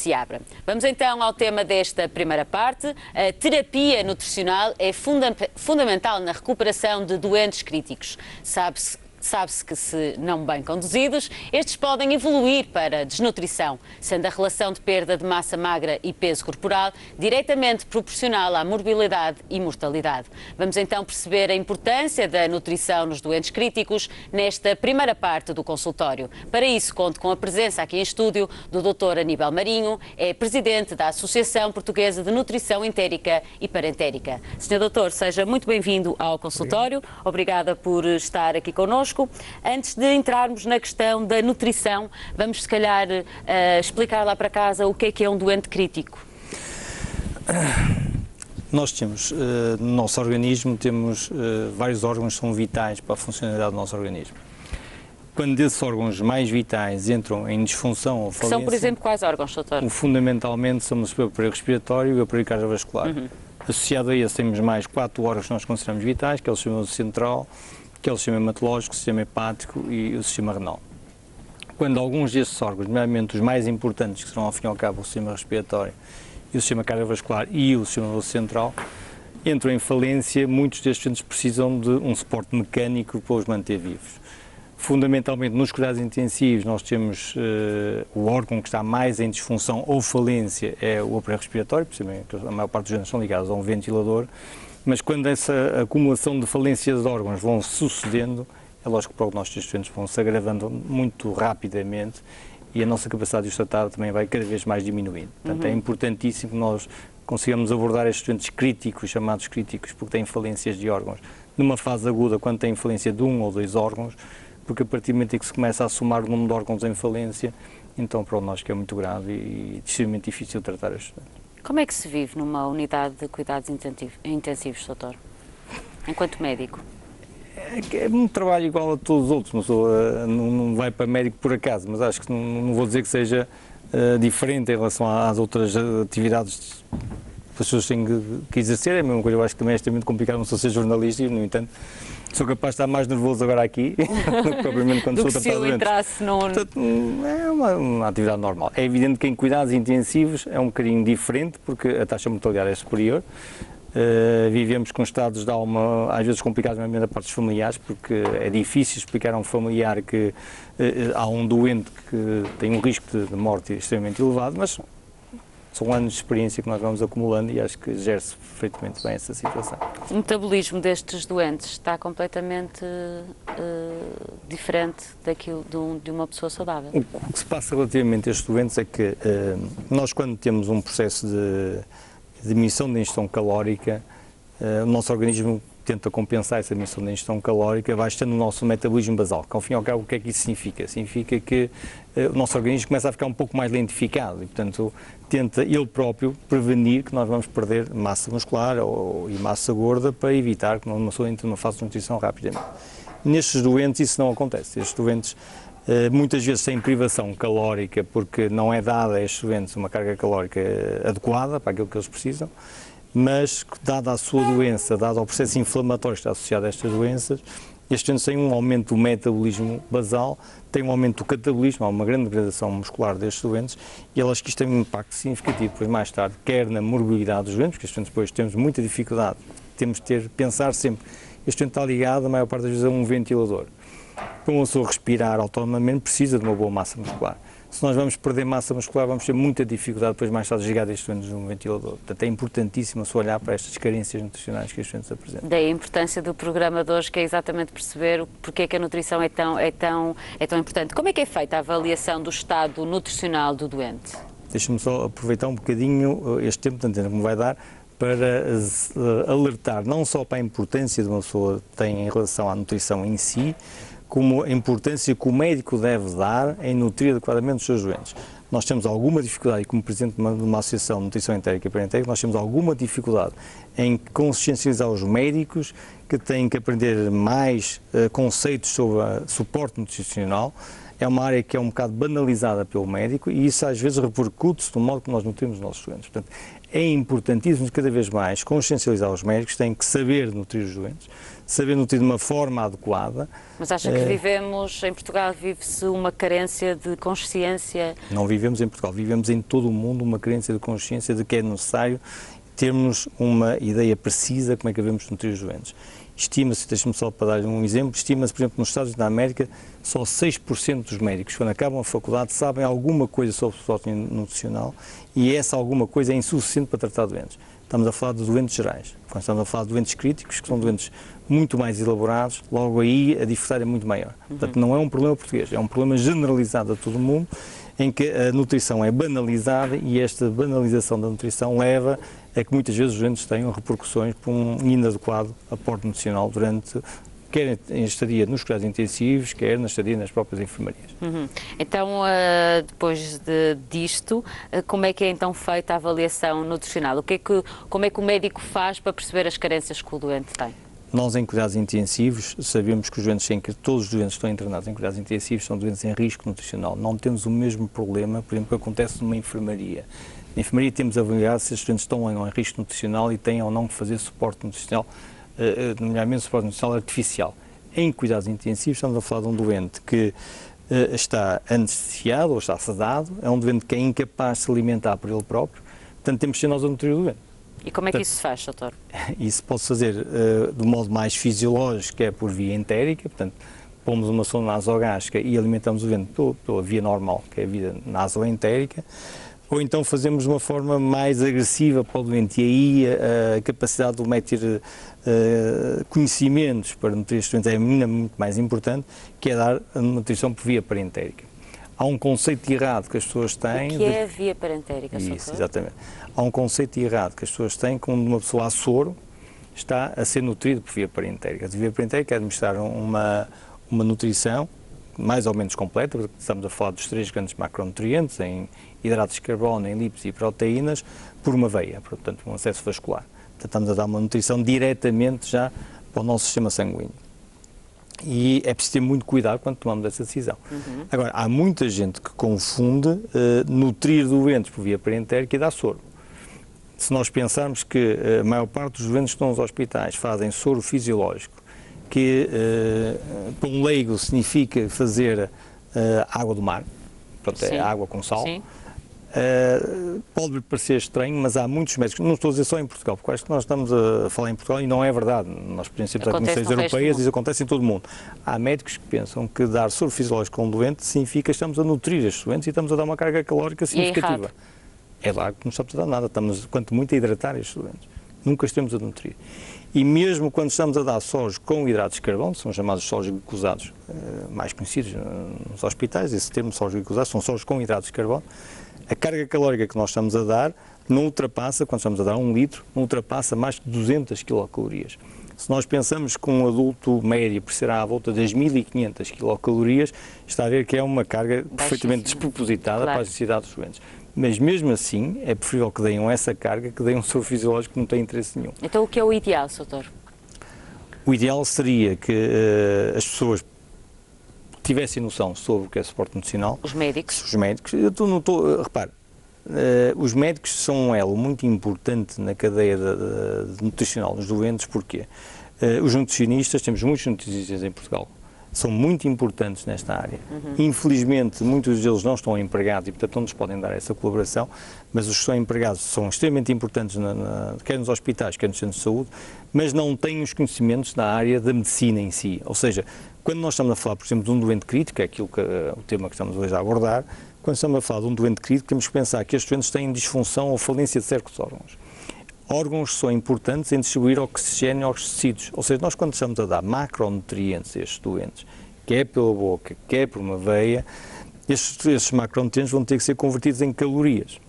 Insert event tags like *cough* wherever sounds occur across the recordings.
se. Vamos então ao tema desta primeira parte. A terapia nutricional é funda fundamental na recuperação de doentes críticos. Sabe-se Sabe-se que, se não bem conduzidos, estes podem evoluir para desnutrição, sendo a relação de perda de massa magra e peso corporal diretamente proporcional à morbilidade e mortalidade. Vamos então perceber a importância da nutrição nos doentes críticos nesta primeira parte do consultório. Para isso, conto com a presença aqui em estúdio do Dr. Aníbal Marinho, é presidente da Associação Portuguesa de Nutrição Entérica e Parentérica. Senhor Doutor, seja muito bem-vindo ao consultório. Obrigada por estar aqui connosco connosco. Antes de entrarmos na questão da nutrição, vamos se calhar uh, explicar lá para casa o que é que é um doente crítico. Nós temos, uh, no nosso organismo, temos uh, vários órgãos que são vitais para a funcionalidade do nosso organismo. Quando esses órgãos mais vitais entram em disfunção ou falência... São, por exemplo, quais órgãos, doutor? Fundamentalmente somos o aparelho respiratório e o aparelho cardiovascular. Uhum. Associado a isso temos mais quatro órgãos que nós consideramos vitais, que é o sistema central, que é o sistema hematológico, o sistema hepático e o sistema renal. Quando alguns desses órgãos, nomeadamente os mais importantes, que serão ao fim e ao cabo o sistema respiratório e o sistema cardiovascular e o sistema central, entram em falência, muitos destes doentes precisam de um suporte mecânico para os manter vivos. Fundamentalmente nos cuidados intensivos nós temos uh, o órgão que está mais em disfunção ou falência é o aparelho respiratório, porque a maior parte dos doentes são ligados a um ventilador mas quando essa acumulação de falências de órgãos vão sucedendo, é lógico que o prognóstico dos doentes vão se agravando muito rapidamente e a nossa capacidade de os tratar também vai cada vez mais diminuindo. Portanto, é uhum. é importantíssimo que nós consigamos abordar estes doentes críticos, chamados críticos, porque têm falências de órgãos, numa fase aguda, quando têm falência de um ou dois órgãos, porque a partir do momento em que se começa a somar o número de órgãos em falência, então o prognóstico é muito grave e extremamente difícil tratar estes doentes. Como é que se vive numa unidade de cuidados intensivos, doutor? Enquanto médico? É, é um trabalho igual a todos os outros, não, sou, uh, não, não vai para médico por acaso, mas acho que não, não vou dizer que seja uh, diferente em relação às outras atividades que as pessoas têm que, que exercer. É a mesma coisa, eu acho que também é extremamente complicado, não sou ser jornalista e, no entanto, sou capaz de estar mais nervoso agora aqui *laughs* do que propriamente quando do sou tratado se entrasse no... Portanto, é uma, uma, atividade normal. É evidente que em cuidados intensivos é um bocadinho diferente, porque a taxa de mortalidade é superior. Uh, vivemos com estados de alma às vezes complicados, mesmo da parte dos familiares, porque é difícil explicar a um familiar que uh, há um doente que tem um risco de, de morte extremamente elevado, mas são anos de experiência que nós vamos acumulando e acho que gera-se perfeitamente bem essa situação. O metabolismo destes doentes está completamente uh, diferente daquilo de, um, de, uma pessoa saudável? O que se passa relativamente a estes doentes é que uh, nós, quando temos um processo de, de diminuição da ingestão calórica, uh, o nosso organismo tenta compensar essa emissão de ingestão calórica, vai estando o nosso metabolismo basal. Que, ao fim e ao cabo, o que é que isso significa? Significa que uh, o nosso organismo começa a ficar um pouco mais lentificado e, portanto, tenta ele próprio prevenir que nós vamos perder massa muscular ou, e massa gorda para evitar que uma pessoa entre numa fase de nutrição rapidamente. Nestes doentes isso não acontece. Estes doentes uh, muitas vezes têm privação calórica porque não é dada a estes doentes uma carga calórica adequada para aquilo que eles precisam mas dada a sua doença, dado ao processo inflamatório que está associado a estas doenças, estes doentes têm um aumento do metabolismo basal, têm um aumento do catabolismo, há uma grande degradação muscular destes doentes e elas que isto tem um impacto significativo depois mais tarde, quer na morbilidade dos doentes, porque estes doentes depois temos muita dificuldade, temos de ter, pensar sempre, este doente está ligado a maior parte das vezes a um ventilador. Para uma pessoa respirar autonomamente precisa de uma boa massa muscular se nós vamos perder massa muscular, vamos ter muita dificuldade depois mais tarde de chegar a estes doentes num ventilador. Portanto, é importantíssimo se olhar para estas carências nutricionais que estes doentes apresentam. Daí a importância do programa de hoje, que é exatamente perceber porque é que a nutrição é tão, é tão, é tão importante. Como é que é feita a avaliação do estado nutricional do doente? Deixa-me só aproveitar um bocadinho este tempo de antena que me vai dar para uh, alertar não só para a importância de uma pessoa tem em relação à nutrição em si, como a importância que o médico deve dar em nutrir adequadamente os seus doentes. Nós temos alguma dificuldade, e como presidente de uma, de uma associação de nutrição entérica e parentérica, nós temos alguma dificuldade em consciencializar os médicos que têm que aprender mais uh, conceitos sobre suporte nutricional. É uma área que é um bocado banalizada pelo médico e isso às vezes repercute-se no modo que nós nutrimos os nossos doentes. Portanto, é importantíssimo cada vez mais consciencializar os médicos, têm que saber nutrir os doentes, saber nutrir de uma forma adequada. Mas acha que é... vivemos, em Portugal, vive-se uma carência de consciência? Não vivemos em Portugal, vivemos em todo o mundo uma carência de consciência de que é necessário termos uma ideia precisa como é que devemos nutrir os doentes. Estima-se, deixe-me só para dar um exemplo, estima-se, por exemplo, nos Estados Unidos da América, só 6% dos médicos, quando acabam a faculdade, sabem alguma coisa sobre o suporte nutricional e essa alguma coisa é insuficiente para tratar doentes. Estamos a falar de doentes gerais. Quando estamos a falar de doentes críticos, que são doentes muito mais elaborados, logo aí a diversidade é muito maior. Portanto, não é um problema português, é um problema generalizado a todo o mundo, em que a nutrição é banalizada e esta banalização da nutrição leva a que muitas vezes os doentes tenham repercussões por um inadequado aporte nutricional durante quer em estadia nos cuidados intensivos, quer na estadia nas próprias enfermarias. Uhum. Então, uh, depois de, disto, uh, como é que é então feita a avaliação nutricional? O que é que, como é que o médico faz para perceber as carências que o doente tem? Nós, em cuidados intensivos, sabemos que os doentes, em que todos os doentes que estão internados em cuidados intensivos são doentes em risco nutricional. Não temos o mesmo problema, por exemplo, que acontece numa enfermaria. Na enfermaria temos avaliado se os doentes estão em risco nutricional e têm ou não que fazer suporte nutricional eh, nomeadamente suporte nutricional artificial. Em cuidados intensivos, estamos a falar de um doente que uh, está anestesiado ou está sedado, é um doente que é incapaz de se alimentar por ele próprio, portanto temos que ser nós a nutrir o doente. E como é que portanto, isso se faz, doutor? *laughs* Isso pode fazer uh, de modo mais fisiológico, que é por via entérica, portanto, pomos uma sonda nasogástrica e alimentamos o doente pela, pela via normal, que é a via nasoentérica ou então fazemos de uma forma mais agressiva para o doente. E aí a, a capacidade do médico ter uh, conhecimentos para nutrir este doente é muito mais importante, que é dar a nutrição por via parentérica. Há um conceito errado que as pessoas têm. O que é a via parentérica, Isso, exatamente. Há um conceito errado que as pessoas têm quando uma pessoa a soro está a ser nutrido por via parentérica. A via parentérica é administrar uma, uma nutrição mais ou menos completa, porque estamos a falar dos três grandes macronutrientes, em hidratos de carbono, em lípidos e proteínas, por uma veia, portanto, um acesso vascular. Portanto, estamos a dar uma nutrição diretamente já para o nosso sistema sanguíneo. E é preciso ter muito cuidado quando tomamos essa decisão. Uhum. Agora, há muita gente que confunde uh, nutrir doentes por via parentérica e dar soro. Se nós pensarmos que eh, a maior parte dos doentes que estão nos hospitais fazem soro fisiológico, que uh, para um leigo significa fazer uh, água do mar, portanto é água com sal. Sim. Uh, pode parecer estranho, mas há muitos médicos, não estou a dizer só em Portugal, porque acho que nós estamos a falar em Portugal e não é verdade. Nós pertencemos a comissões europeias e isso acontece em todo o mundo. Há médicos que pensam que dar soro fisiológico a um doente significa que estamos a nutrir estes doentes e estamos a dar uma carga calórica significativa. É, é lá que não estamos a dar nada, estamos, quanto muito, a hidratar estes doentes. Nunca estamos a nutrir. E mesmo quando estamos a dar sós com hidratos de carbono, são chamados sós glicosados, eh, mais conhecidos nos hospitais, esse termo sós glicosados, são sós com hidratos de carbono, a carga calórica que nós estamos a dar não ultrapassa, quando estamos a dar um litro, não ultrapassa mais de 200 quilocalorias. Se nós pensamos que um adulto médio precisará à volta das 1500 quilocalorias, está a ver que é uma carga perfeitamente despropositada claro. para as necessidades dos doentes. Mas mesmo assim, é preferível que deem essa carga que deem um soro fisiológico que não tem interesse nenhum. Então o que é o ideal, doutor? O ideal seria que uh, as pessoas tivessem noção sobre o que é suporte nutricional. Os médicos? Os médicos. Eu tô, não estou. Repare, uh, os médicos são um elo muito importante na cadeia de, de nutricional dos doentes, porque uh, os nutricionistas, temos muitos nutricionistas em Portugal, são muito importantes nesta área. Uhum. Infelizmente, muitos deles não estão empregados e, portanto, não nos podem dar essa colaboração, mas os que estão empregados são extremamente importantes, na, na, quer nos hospitais, quer nos centros de saúde, mas não têm os conhecimentos na área da medicina em si. Ou seja, quando nós estamos a falar, por exemplo, de um doente crítico, é aquilo que, uh, o tema que estamos hoje a abordar, quando estamos a falar de um doente crítico, temos que pensar que estes doentes têm disfunção ou falência de certos órgãos órgãos são importantes em distribuir oxigênio aos tecidos. Ou seja, nós quando estamos a dar macronutrientes a estes doentes, quer pela boca, quer por uma veia, estes, estes macronutrientes vão ter que ser convertidos em calorias.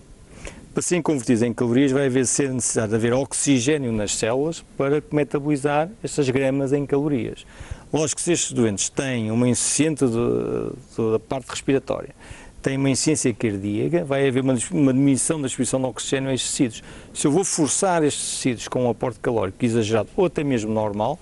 Para serem convertidos em calorias vai haver ser de haver oxigênio nas células para metabolizar estas gramas em calorias. Lógico que se estes doentes têm uma insuficiência da parte respiratória, tem uma insuficiência cardíaca, vai haver uma, uma diminuição da distribuição de oxigênio a estes tecidos. Se eu vou forçar estes tecidos com um aporte calórico exagerado ou até mesmo normal,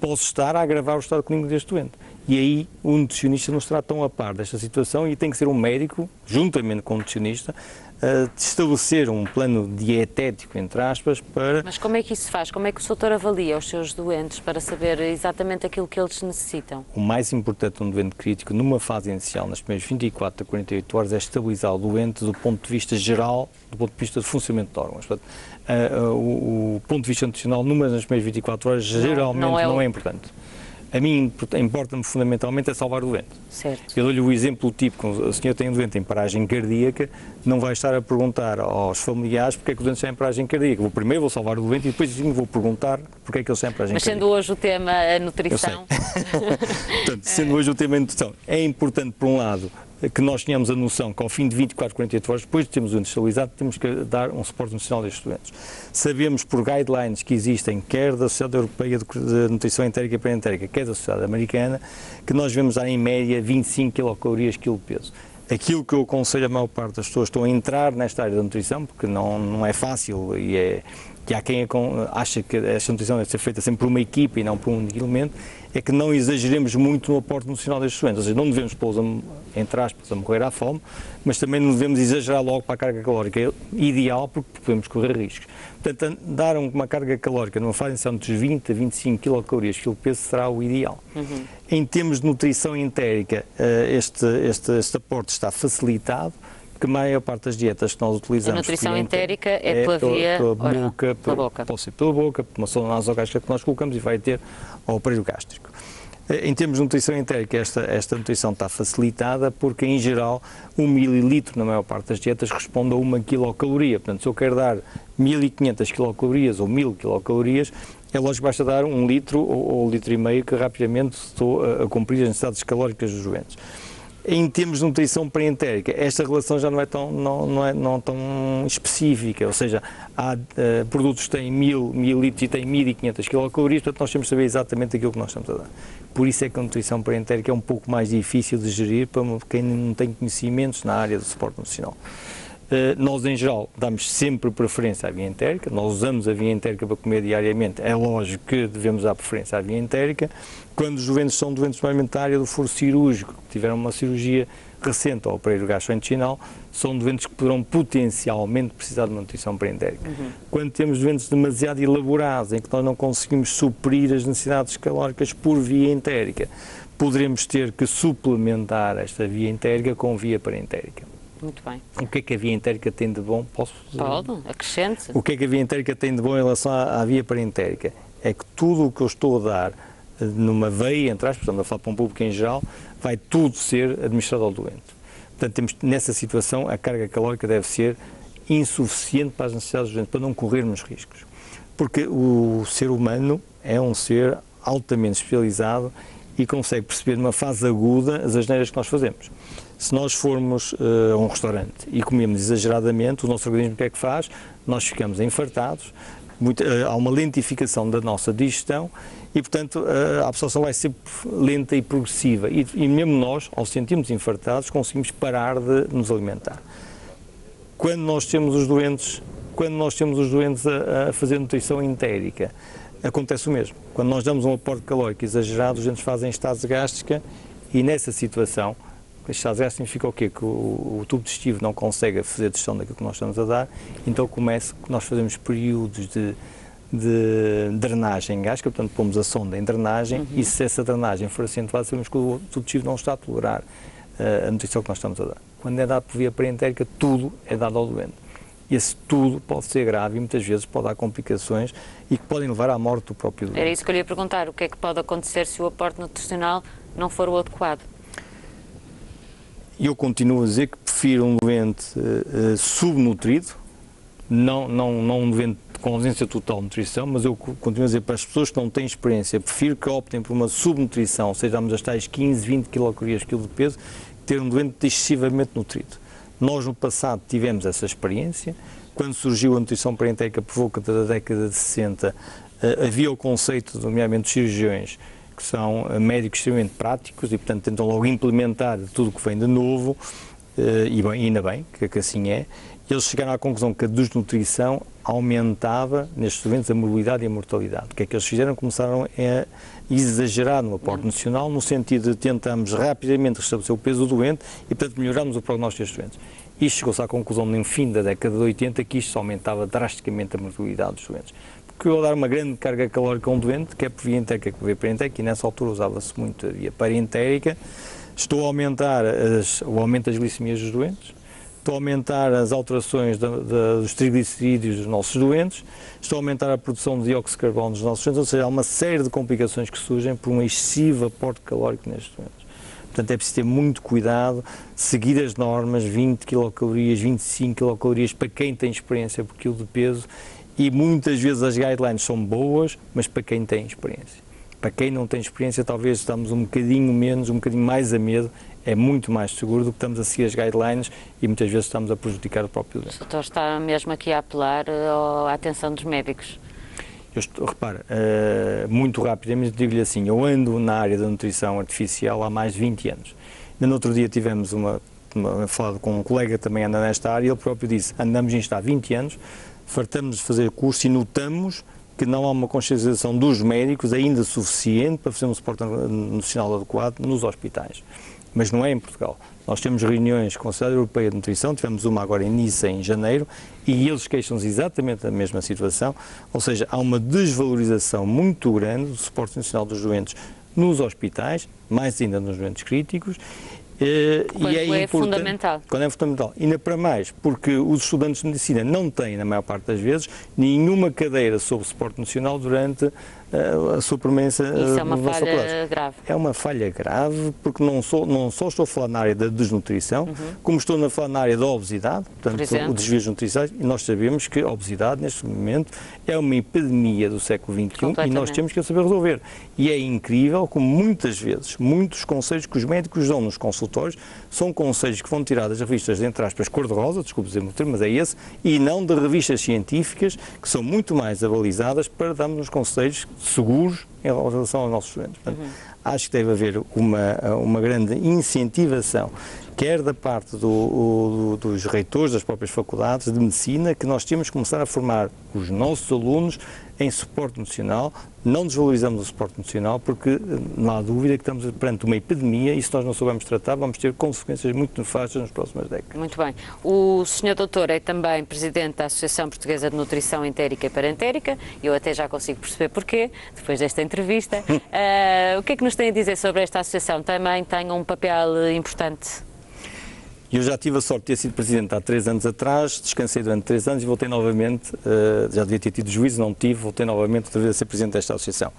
posso estar a agravar o estado clínico deste doente. E aí o nutricionista não estará tão a par desta situação e tem que ser um médico, juntamente com o nutricionista, uh, estabelecer um plano dietético, entre aspas, para... Mas como é que isso se faz? Como é que o doutor avalia os seus doentes para saber exatamente aquilo que eles necessitam? O mais importante de um doente crítico, numa fase inicial, nas primeiras 24 a 48 horas, é estabilizar o doente do ponto de vista geral, do ponto de vista de funcionamento de órgãos. Portanto, uh, uh, o, o, ponto de vista nutricional, numa das primeiras 24 horas, geralmente não, é, não é importante a mim importa-me fundamentalmente é salvar o doente. Certo. Eu dou-lhe o exemplo típico, o senhor tem um doente em paragem cardíaca, não vai estar a perguntar aos familiares porque é que o doente está em paragem cardíaca. Vou primeiro vou salvar o doente e depois sim vou perguntar porque é que ele está em paragem Mas cardíaca. Mas sendo hoje o tema a nutrição... *laughs* Portanto, sendo hoje o tema a nutrição, é importante, por um lado, que nós tenhamos a noção que ao fim de 24, 48 horas, depois de termos o industrializado, temos que dar um suporte nutricional a estes doentes. Sabemos por guidelines que existem, quer da Sociedade Europeia de Nutrição Entérica e Pré-Entérica, quer da Sociedade Americana, que nós devemos dar em média 25 kilocalorias quilo peso. Aquilo que eu aconselho a maior parte das pessoas que estão a entrar nesta área da nutrição, porque não, não é fácil e é, que há quem acha que esta nutrição deve ser feita sempre por uma equipa e não por um elemento, é que não exageremos muito no aporte nutricional destes doentes. Ou seja, não devemos pô-los, entre aspas, a morrer à fome, mas também não devemos exagerar logo para a carga calórica ideal, porque podemos correr riscos. Portanto, dar uma carga calórica numa fase inicial entre 20 a 25 quilocalorias quilo peso será o ideal. Uhum. Em termos de nutrição entérica, eh, este, este, este aporte está facilitado, que a maior parte das dietas que nós utilizamos... A nutrição entérica é, é pela via... Pela, pela boca, pela boca. Pode ser pela boca, por uma sonda nasogástrica que nós colocamos e vai ter ao aparelho gástrico. Eh, em termos de nutrição entérica, esta, esta nutrição está facilitada porque, em geral, um mililitro, na maior parte das dietas, responde a uma quilocaloria. Portanto, se eu quero dar 1500 quilocalorias ou 1000 quilocalorias, é lógico que basta dar um litro ou, um litro e meio que rapidamente estou a, cumprir as necessidades calóricas dos doentes em termos de nutrição pré-entérica, esta relação já não é tão, não, não é, não tão específica, ou seja, há uh, produtos que têm 1000 litros e têm 1500 quilocalorias, portanto nós temos de saber exatamente aquilo que nós estamos a dar. Por isso é que a nutrição pré-entérica é um pouco mais difícil de gerir para quem não tem conhecimentos na área do suporte nutricional. Eh, nós, em geral, damos sempre preferência à via entérica, nós usamos a via entérica para comer diariamente, é lógico que devemos dar preferência à via entérica. Quando os doentes são doentes normalmente da área do foro cirúrgico, que tiveram uma cirurgia recente ao aparelho gastrointestinal, são doentes que poderão potencialmente precisar de uma nutrição pré-entérica. Uhum. Quando temos doentes demasiado elaborados, em que nós não conseguimos suprir as necessidades calóricas por via entérica, poderemos ter que suplementar esta via entérica com via parentérica. Muito bem. O que é que a via entérica tem de bom? Posso Pode, acrescente. O que é que a via entérica tem de bom em relação à, à via parentérica? É que tudo o que eu estou a dar eh, numa veia, entre aspas, a falar para um público em geral, vai tudo ser administrado ao doente. Portanto, temos, nessa situação, a carga calórica deve ser insuficiente para as necessidades do doente, para não corrermos riscos. Porque o ser humano é um ser altamente especializado e consegue perceber numa fase aguda as asneiras que nós fazemos. Se nós formos uh, a um restaurante e comemos exageradamente, o nosso organismo o que é que faz? Nós ficamos infartados, muito, uh, há uma lentificação da nossa digestão e, portanto, uh, a absorção vai ser lenta e progressiva. E, e mesmo nós, ao sentirmos infartados, conseguimos parar de nos alimentar. Quando nós temos os doentes, quando nós temos os doentes a, a fazer nutrição entérica, acontece o mesmo. Quando nós damos um aporte calórico exagerado, os doentes fazem estase gástrica e nessa situação estado gástrico significa o quê? Que o, o, tubo digestivo não consegue fazer a digestão daquilo que nós estamos a dar, então começa, nós fazemos períodos de, de drenagem gástrica, portanto pomos a sonda em drenagem uhum. e se essa drenagem for acentuada, sabemos que o tubo digestivo não está a tolerar uh, a nutrição que nós estamos a dar. Quando é dado por via parentérica, tudo é dado ao doente. Esse tudo pode ser grave e muitas vezes pode dar complicações e que podem levar à morte do próprio doente. Era isso que eu lhe ia perguntar, o que é que pode acontecer se o aporte nutricional não for o adequado? eu continuo a dizer que prefiro um doente uh, subnutrido, não, não, não um doente com ausência total de nutrição, mas eu continuo a dizer para as pessoas que não têm experiência, prefiro que optem por uma subnutrição, ou seja, as tais 15, 20 quilocalorias quilo de peso, ter um doente excessivamente nutrido. Nós no passado tivemos essa experiência, quando surgiu a nutrição parenteica por volta da década de 60, uh, havia o conceito, nomeadamente dos cirurgiões, que são eh, médicos extremamente práticos e, portanto, tentam logo implementar tudo o que vem de novo, eh, e bem, ainda bem que assim é. Eles chegaram à conclusão que a desnutrição aumentava nestes doentes a morbilidade e a mortalidade. O que é que eles fizeram? Começaram a exagerar no aporte nacional, no sentido de tentarmos rapidamente restabelecer o peso do doente e, portanto, melhorarmos o prognóstico destes doentes. e chegou-se à conclusão no fim da década de 80 que isto aumentava drasticamente a mortalidade dos doentes. Porque eu dar uma grande carga calórica a um doente, quer por via entérica, quer por via parentérica, e nessa altura usava-se muito a via parentérica, estou a aumentar as, o aumento das glicemias dos doentes, estou a aumentar as alterações da, da, dos triglicerídeos dos nossos doentes, estou a aumentar a produção de dióxido de carbono dos nossos doentes, ou seja, há uma série de complicações que surgem por um excessivo aporte calórico nestes doentes. Portanto, é preciso ter muito cuidado, seguir as normas, 20 quilocalorias, 25 quilocalorias, para quem tem experiência por quilo de peso, e muitas vezes as guidelines são boas, mas para quem tem experiência. Para quem não tem experiência, talvez estamos um bocadinho menos, um bocadinho mais a medo, é muito mais seguro do que estamos a seguir as guidelines e muitas vezes estamos a prejudicar o próprio doente. O doutor está mesmo aqui a apelar eh, à atenção dos médicos. Eu estou, repara, uh, muito rapidamente digo-lhe assim, eu ando na área da nutrição artificial há mais de 20 anos. Ainda no outro dia tivemos uma, uma falado com um colega que também anda nesta área e ele próprio disse, andamos nisto há 20 anos, fartamos de fazer curso e notamos que não há uma consciencialização dos médicos ainda suficiente para fazer um suporte nutricional adequado nos hospitais. Mas não é em Portugal. Nós temos reuniões com a Sociedade Europeia de Nutrição, tivemos uma agora em Nice em janeiro, e eles queixam-se exatamente da mesma situação, ou seja, há uma desvalorização muito grande do suporte nutricional dos doentes nos hospitais, mais ainda nos doentes críticos, eh, quando e é, é fundamental. Quando é fundamental. Ainda para mais, porque os estudantes de medicina não têm, na maior parte das vezes, nenhuma cadeira sobre suporte nacional durante a sua permanência Isso é uma falha grave. É uma falha grave, porque não, sou, não só estou a falar na área da desnutrição, uhum. como estou a falar na área da obesidade, portanto, o desvio nutricionais, e nós sabemos que a obesidade, neste momento, é uma epidemia do século XXI e nós temos que saber resolver. E é incrível como muitas vezes, muitos conselhos que os médicos dão nos consultórios são conselhos que vão tirar das revistas, entre aspas, cor-de-rosa, desculpe dizer o termo, mas é esse, e não de revistas científicas que são muito mais avalizadas para darmos os conselhos seguros em relação aos nossos estudantes. Portanto, uhum. Acho que deve haver uma, uma grande incentivação, quer da parte do, o, dos reitores das próprias faculdades de medicina, que nós temos que começar a formar os nossos alunos em suporte nacional. Não desvalorizamos o suporte nacional porque eh, não há dúvida que estamos perante uma epidemia e se nós não soubermos tratar vamos ter consequências muito nefastas nas próximas décadas. Muito bem. O senhor doutor é também presidente da Associação Portuguesa de Nutrição Entérica e Parentérica. Eu até já consigo perceber porquê, depois desta entrevista. uh, *laughs* o que é que nos tem a dizer sobre esta associação? Também tem um papel importante eu já tive a sorte de ter sido presidente há três anos atrás, descansei durante três anos e voltei novamente, uh, já devia ter tido juízo, não tive, voltei novamente outra vez a ser presidente desta associação.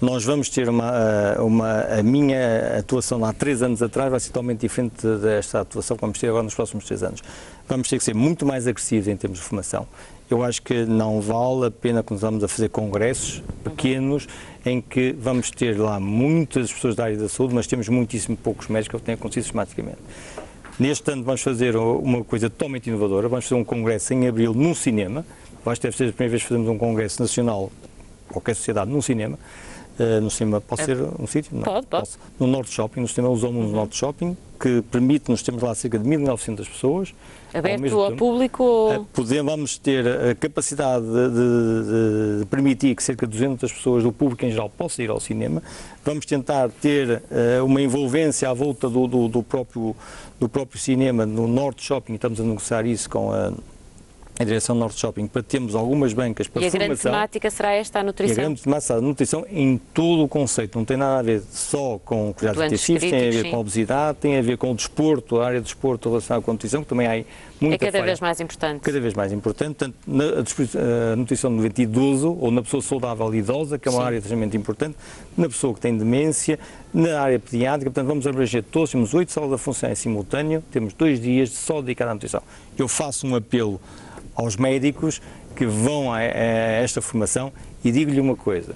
Nós vamos ter uma, eh, uma, a minha atuação há três anos atrás vai ser totalmente diferente desta atuação que vamos ter agora nos próximos três anos. Vamos ter que ser muito mais agressivos em termos de formação. Eu acho que não vale a pena começarmos a fazer congressos pequenos em que vamos ter lá muitas pessoas da área da saúde, mas temos muitíssimo poucos médicos que têm acontecido sistematicamente. Neste ano vamos fazer uma coisa totalmente inovadora, vamos fazer um congresso em abril num cinema, vai ser a primeira vez que fazemos um congresso nacional, qualquer sociedade, num cinema, uh, no cinema, pode é. ser um sítio? Pode, pode. No Norte Shopping, no cinema usamos uhum. no Norte Shopping, que permite-nos, temos lá cerca de 1.900 pessoas. Aberto ao, ao público? Uh, podemos, vamos ter a capacidade de, de, de, permitir que cerca de 200 pessoas do público em geral possam ir ao cinema. Vamos tentar ter uh, uma envolvência à volta do, do, do, próprio, do próprio cinema no Norte Shopping, estamos a negociar isso com a em direção ao Norte Shopping, para termos algumas bancas para e formação. E a grande temática será esta, a nutrição? E a grande temática será a nutrição em todo o conceito, não tem nada a ver só com cuidados intensivos, tem a ver sim. com a obesidade, tem a ver com o desporto, a área de desporto relacionada com a nutrição, que também há muita É cada falha. vez mais importante. Cada vez mais importante, tanto na a nutrição no doente idoso, ou na pessoa saudável idosa, que é uma sim. área extremamente importante, na pessoa que tem demência, na área pediátrica, portanto vamos abranger todos, temos oito salas a funcionar em simultâneo, temos dois dias só dedicados à nutrição. Eu faço um apelo aos médicos que vão a, a esta formação e digo-lhe uma coisa.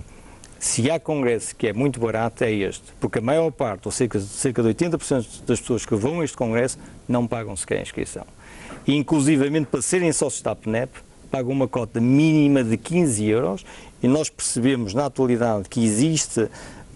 Se há congresso que é muito barato, é este. Porque a maior parte, ou cerca, cerca de 80% das pessoas que vão a este congresso, não pagam sequer a inscrição. E, inclusivamente, para serem sócios da APNEP, pagam uma cota mínima de 15 euros e nós percebemos na atualidade que existe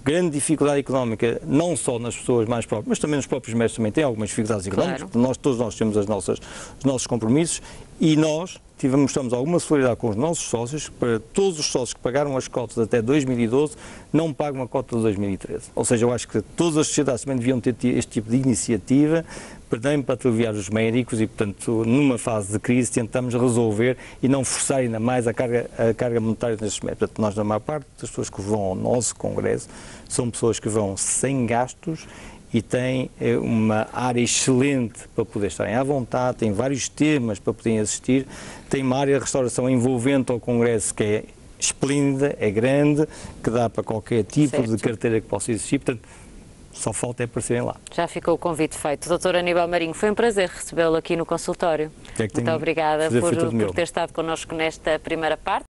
grande dificuldade económica, não só nas pessoas mais próprias, mas também nos próprios mestres também têm algumas dificuldades económicas. Claro. Nós, todos nós temos as nossas, os nossos compromissos e nós tivemos, mostramos alguma solidariedade com os nossos sócios para todos os sócios que pagaram as cotas até 2012 não pagam a cota de 2013. Ou seja, eu acho que todas as sociedades também deviam ter este tipo de iniciativa também para aliviar os médicos e, portanto, numa fase de crise tentamos resolver e não forçar ainda mais a carga, a carga monetária nesses médicos. Portanto, nós, na maior parte das pessoas que vão ao nosso congresso, são pessoas que vão sem gastos e têm eh, uma área excelente para poder estarem à vontade, têm vários temas para poderem assistir, tem uma área de restauração envolvente ao Congresso que é esplêndida, é grande, que dá para qualquer tipo certo. de carteira que possa existir, portanto, só falta é aparecerem lá. Já ficou o convite feito. Doutor Aníbal Marinho, foi um prazer recebê-lo aqui no consultório. É Muito obrigada por, por ter estado connosco nesta primeira parte.